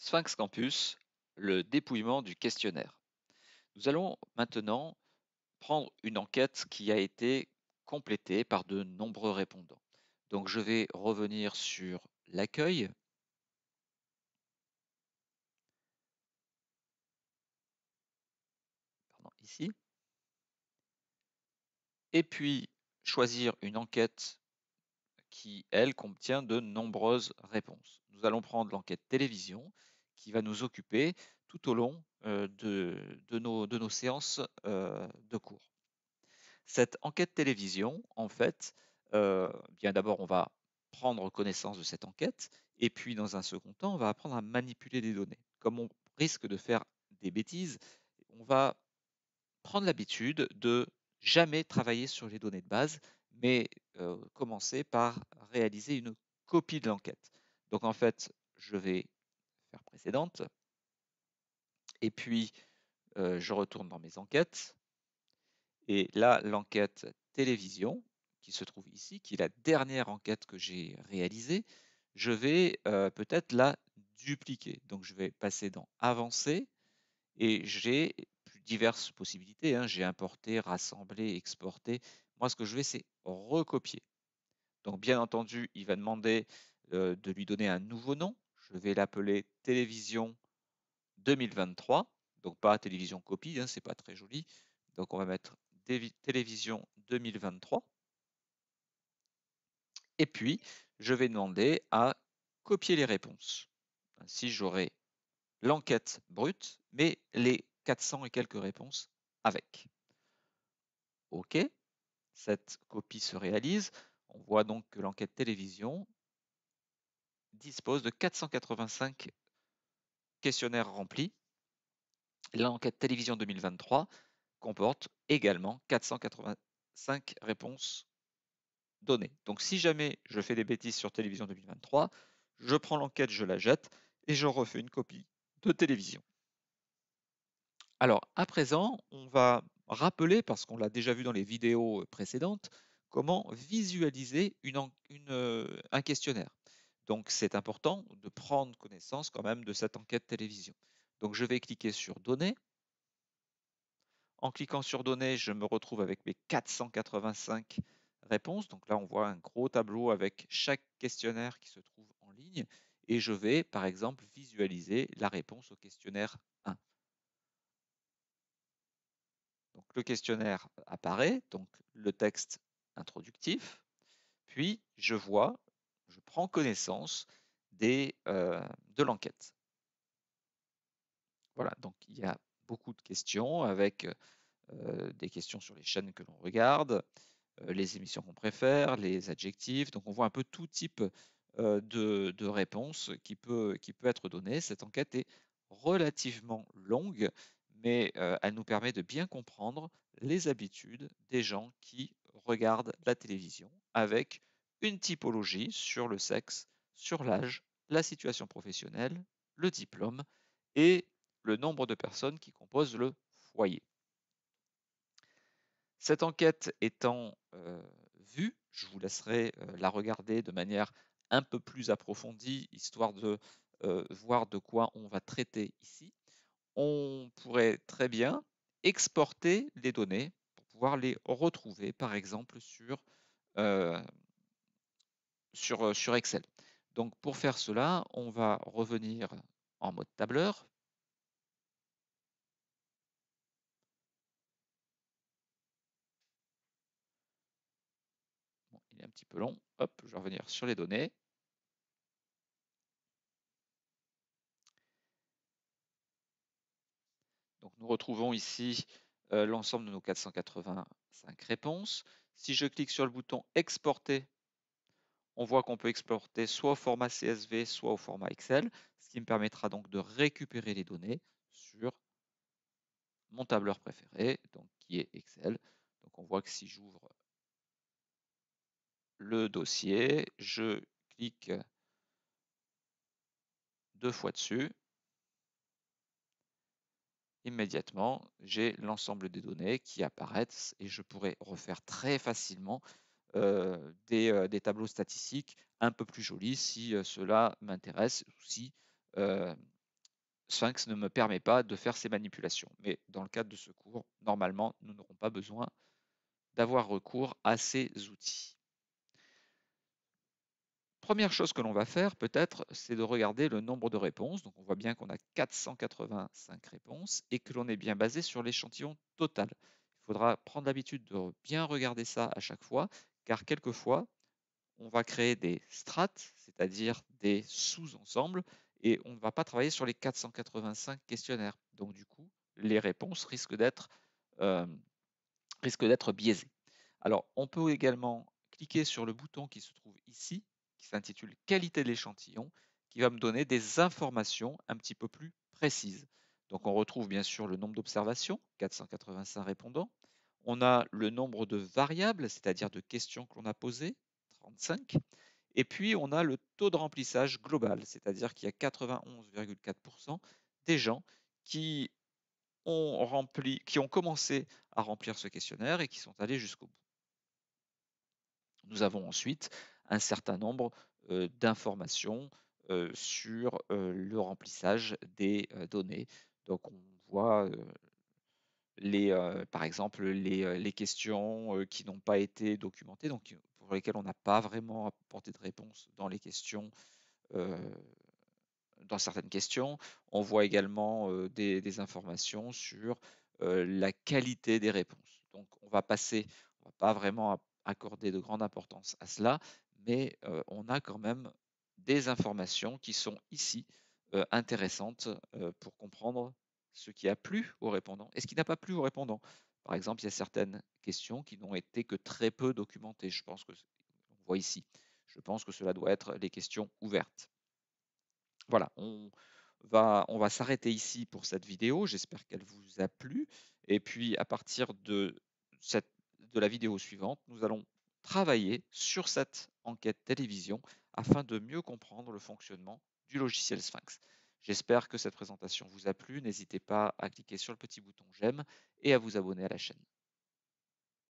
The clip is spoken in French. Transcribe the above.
Sphinx Campus, le dépouillement du questionnaire. Nous allons maintenant prendre une enquête qui a été complétée par de nombreux répondants. Donc je vais revenir sur l'accueil. ici. Et puis choisir une enquête qui, elle, contient de nombreuses réponses. Nous allons prendre l'enquête télévision qui va nous occuper tout au long de, nos, séances de cours. Cette enquête télévision, en fait, bien d'abord, on va prendre connaissance de cette enquête, et puis dans un second temps, on va apprendre à manipuler des données. Comme on risque de faire des bêtises, on va prendre l'habitude de jamais travailler sur les données de base, mais commencer par réaliser une copie de l'enquête. Donc en fait, je vais faire précédente, et puis je retourne dans mes enquêtes, et là, l'enquête télévision, qui se trouve ici, qui est la dernière enquête que j'ai réalisée, je vais peut-être la dupliquer. Donc je vais passer dans Avancer, et j'ai diverses possibilités. Hein. J'ai importé, rassemblé, exporté. Moi, ce que je vais, c'est recopier. Donc, bien entendu, il va demander de lui donner un nouveau nom. Je vais l'appeler télévision 2023. Donc, pas télévision copie, hein, c'est pas très joli. Donc, on va mettre télévision 2023. Et puis, je vais demander à copier les réponses. Ainsi, j'aurai l'enquête brute, mais les 400 et quelques réponses avec. OK, cette copie se réalise. On voit donc que l'enquête télévision dispose de 485 questionnaires remplis. L'enquête télévision 2023 comporte également 485 réponses données. Donc si jamais je fais des bêtises sur télévision 2023, je prends l'enquête, je la jette et je refais une copie de télévision. Alors, à présent, on va rappeler, parce qu'on l'a déjà vu dans les vidéos précédentes, comment visualiser un questionnaire. Donc, c'est important de prendre connaissance quand même de cette enquête télévision. Donc, je vais cliquer sur Données. En cliquant sur Données, je me retrouve avec mes 485 réponses. Donc là, on voit un gros tableau avec chaque questionnaire qui se trouve en ligne. Et je vais, par exemple, visualiser la réponse au questionnaire 1. Donc, le questionnaire apparaît, donc le texte introductif, puis je vois, je prends connaissance euh, de l'enquête. Voilà, donc il y a beaucoup de questions avec euh, des questions sur les chaînes que l'on regarde, euh, les émissions qu'on préfère, les adjectifs. Donc on voit un peu tout type de, de réponses qui peut, qui peut être donnée. Cette enquête est relativement longue, mais elle nous permet de bien comprendre les habitudes des gens qui regardent la télévision avec une typologie sur le sexe, sur l'âge, la situation professionnelle, le diplôme et le nombre de personnes qui composent le foyer. Cette enquête étant vue, je vous laisserai la regarder de manière un peu plus approfondie, histoire de voir de quoi on va traiter ici on pourrait très bien exporter les données pour pouvoir les retrouver, par exemple, sur, euh, sur, Excel. Donc pour faire cela, on va revenir en mode tableur. il est un petit peu long. Hop, je vais revenir sur les données. Donc nous retrouvons ici l'ensemble de nos 485 réponses. Si je clique sur le bouton exporter, on voit qu'on peut exporter soit au format CSV, soit au format Excel, ce qui me permettra donc de récupérer les données sur mon tableur préféré, donc qui est Excel. Donc on voit que si j'ouvre le dossier, je clique deux fois dessus, immédiatement, j'ai l'ensemble des données qui apparaissent et je pourrais refaire très facilement euh, euh, des, tableaux statistiques un peu plus jolis si euh, cela m'intéresse ou si Sphinx ne me permet pas de faire ces manipulations. Mais dans le cadre de ce cours, normalement, nous n'aurons pas besoin d'avoir recours à ces outils. Première chose que l'on va faire, peut-être, c'est de regarder le nombre de réponses. Donc, on voit bien qu'on a 485 réponses et que l'on est bien basé sur l'échantillon total. Il faudra prendre l'habitude de bien regarder ça à chaque fois, car quelquefois, on va créer des strates, c'est-à-dire des sous-ensembles, et on ne va pas travailler sur les 485 questionnaires. Donc, du coup, les réponses risquent d'être biaisées. Alors, on peut également cliquer sur le bouton qui se trouve ici, qui s'intitule Qualité de l'échantillon, qui va me donner des informations un petit peu plus précises. Donc on retrouve bien sûr le nombre d'observations, 485 répondants. On a le nombre de variables, c'est-à-dire de questions que l'on a posées, 35. Et puis on a le taux de remplissage global, c'est-à-dire qu'il y a 91,4% des gens qui ont, commencé à remplir ce questionnaire et qui sont allés jusqu'au bout. Nous avons ensuite un certain nombre d'informations sur le remplissage des données. Donc on voit par exemple les, questions qui n'ont pas été documentées, donc pour lesquelles on n'a pas vraiment apporté de réponse dans les questions, dans certaines questions. On voit également des, informations sur la qualité des réponses. Donc on va passer, on va pas vraiment accorder de grande importance à cela, mais on a quand même des informations qui sont ici intéressantes pour comprendre ce qui a plu aux répondants et ce qui n'a pas plu aux répondants. Par exemple, il y a certaines questions qui n'ont été que très peu documentées. Je pense que on voit ici. Je pense que cela doit être les questions ouvertes. Voilà, on va, s'arrêter ici pour cette vidéo. J'espère qu'elle vous a plu. Et puis, à partir de la vidéo suivante, nous allons travailler sur cette enquête télévision afin de mieux comprendre le fonctionnement du logiciel Sphinx. J'espère que cette présentation vous a plu. N'hésitez pas à cliquer sur le petit bouton j'aime et à vous abonner à la chaîne.